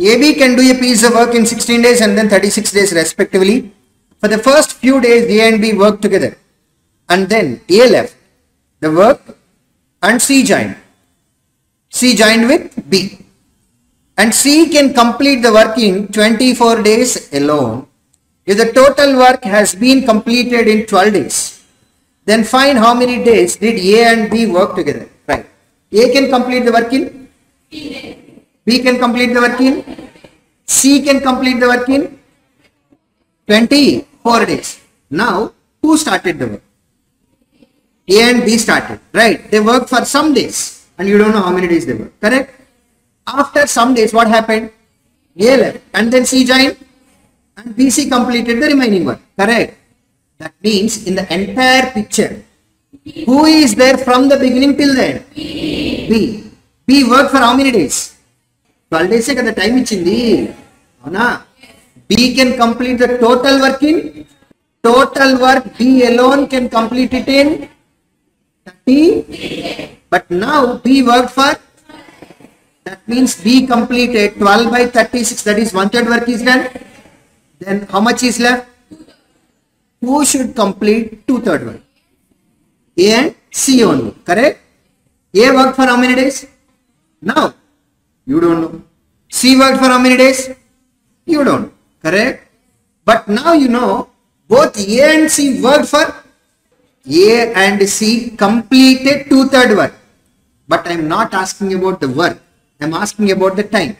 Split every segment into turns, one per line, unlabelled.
AB can do a piece of work in 16 days and then 36 days respectively. For the first few days, A and B work together. And then A left the work and C joined. C joined with B. And C can complete the work in 24 days alone. If the total work has been completed in 12 days, then find how many days did A and B work together. Right. A can complete the work in B can complete the work in C can complete the work in 24 days. Now, who started the work? A and B started, right? They worked for some days and you don't know how many days they worked, correct? After some days, what happened? A left and then C joined and BC completed the remaining work, correct? That means in the entire picture, who is there from the beginning till the end? B. B worked for how many days? 12 days కదా time ఇచ్చింది అవునా B can complete the total work in total work B alone can complete it in thirty but now B work for that means B completed twelve by thirty six that is one third work is done then how much is left who should complete two third work? A and C only, correct? A worked for how many days? Now, you don't know. C worked for how many days? You don't, correct? But now you know both A and C worked for A and C completed two third work. But I am not asking about the work. I am asking about the time.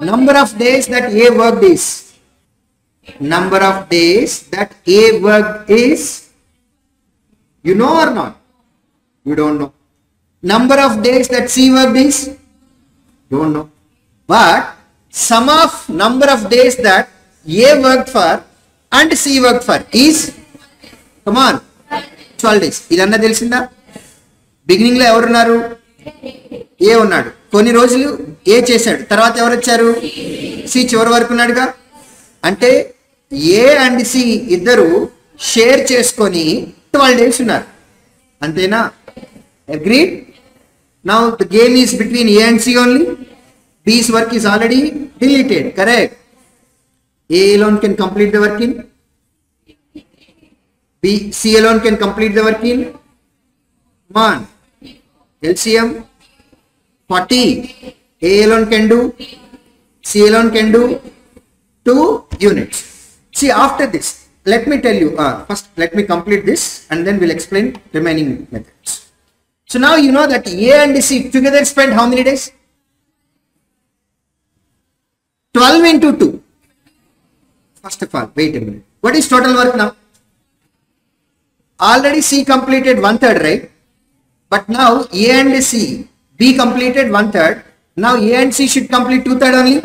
Number of days that A worked is number of days that A worked is you know or not? You don't know. Number of days that C worked is don't know. But sum of number of days that A worked for and C worked for is come on 12 days. ఇదన్నా తెలిసిందా? బిగినింగ్లో ఎవరున్నారు ఏ ఉన్నాడు. కొన్ని రోజులు ఏ చేశాడు. తర్వాత ఎవరు వచ్చారు? సి చివరి వరకు ఉన్నాడుగా. అంటే ఏ అండ్ సి ఇద్దరు షేర్ చేసుకొని ట్వెల్వ్ డేస్ ఉన్నారు. అంతేనా? Agreed now the game is between A and C only B's work is already deleted, correct? A alone can complete the work in. B, C alone can complete the work in. 1. LCM 40. A alone can do. C alone can do 2 units. See after this, let me tell you, uh, first let me complete this and then we'll explain remaining methods. So now you know that A and C together spend how many days? 12 into 2. First of all, wait a minute. What is total work now? Already C completed one third, right? But now A and C, B completed one third. Now A and C should complete two third only.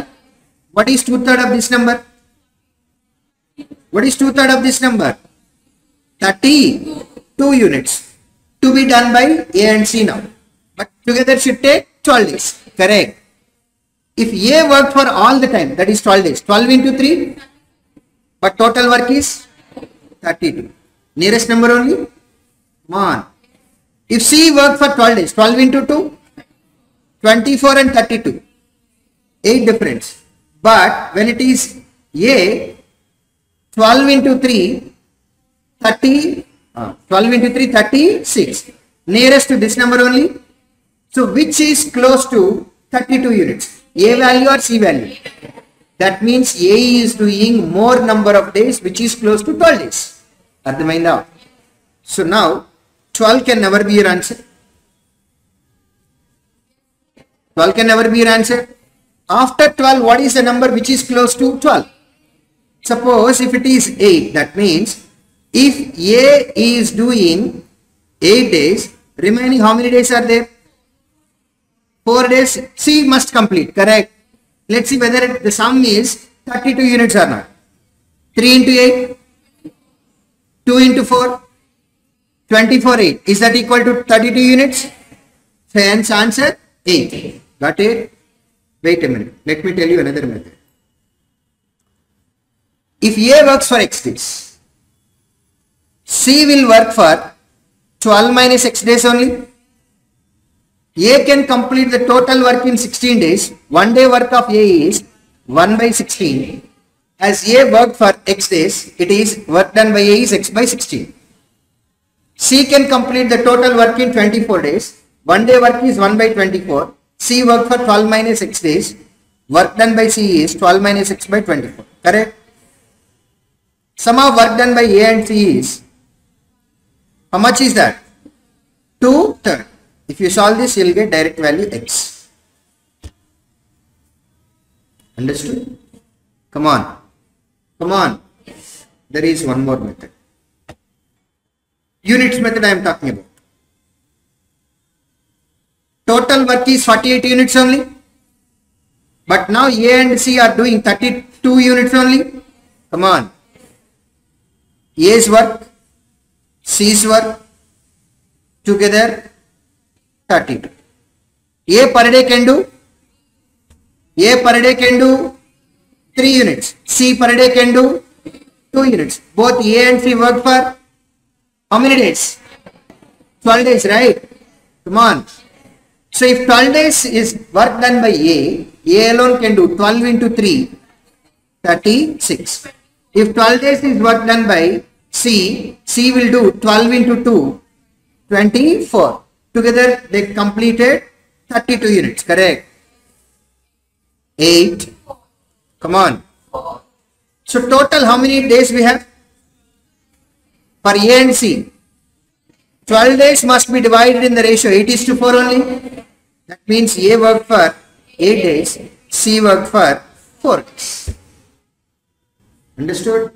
What is two third of this number? What is two third of this number? 32 units to be done by A and C now. But together should take 12 days. Correct. If A worked for all the time, that is 12 days. 12 into 3, but total work is 32. Nearest number only? 1. If C worked for 12 days, 12 into 2, 24 and 32. 8 difference. But when it is A, 12 into 3, 30, uh, 12 into 3, 36. Nearest to this number only. So which is close to 32 units? A value or C value. That means A is doing more number of days which is close to 12 days. Ardhamainda. So now 12 can never be your answer. 12 can never be your answer. After 12 what is the number which is close to 12? Suppose if it is 8 that means if A is doing 8 days remaining how many days are there? 4 days c must complete correct? Let's see whether the sum is 32 units or not. 3 into 8 2 into 4 24 8 is that equal to 32 units? So hence answer 8 got it? Wait a minute. Let me tell you another method. If A works for x days, C will work for 12 minus x days only. A can complete the total work in 16 days. One day work of A is 1 by 16. As A worked for x days, it is work done by A is x by 16. C can complete the total work in 24 days. One day work is 1 by 24. C worked for 12 minus x days. Work done by C is 12 minus x by 24. Correct? Sum of work done by A and C is how much is that? 2 third. If you solve this, you will get direct value x. Understood? Come on. Come on. There is one more method. Units method I am talking about. Total work is 48 units only. But now A and C are doing 32 units only. Come on. A's work, C's work together 32. A per day can do A per day can do 3 units. C per day can do 2 units. Both A and C work for how many days? 12 days, right? Come on. So if 12 days is work done by A, A alone can do 12 into 3, 36. If 12 days is work done by C, C will do 12 into 2, 24. Together they completed 32 units, correct? 8. Come on. So total how many days we have? For A and C. 12 days must be divided in the ratio 8 is to 4 only. That means A worked for 8 days, C worked for 4 days. Understood?